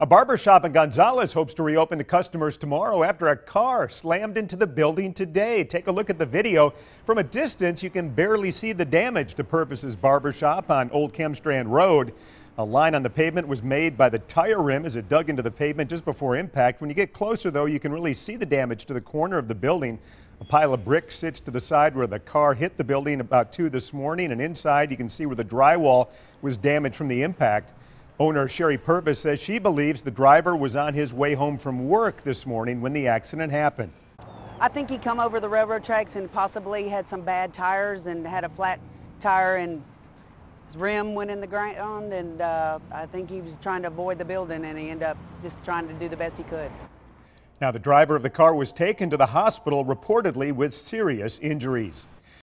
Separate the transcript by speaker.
Speaker 1: A barber shop in Gonzales hopes to reopen to customers tomorrow after a car slammed into the building today. Take a look at the video. From a distance, you can barely see the damage to Purvis's barber shop on Old Chemstrand Road. A line on the pavement was made by the tire rim as it dug into the pavement just before impact. When you get closer, though, you can really see the damage to the corner of the building. A pile of bricks sits to the side where the car hit the building about 2 this morning, and inside you can see where the drywall was damaged from the impact. Owner Sherry Purvis says she believes the driver was on his way home from work this morning when the accident happened.
Speaker 2: I think he come over the railroad tracks and possibly had some bad tires and had a flat tire and his rim went in the ground and uh, I think he was trying to avoid the building and he ended up just trying to do the best he could.
Speaker 1: Now the driver of the car was taken to the hospital reportedly with serious injuries.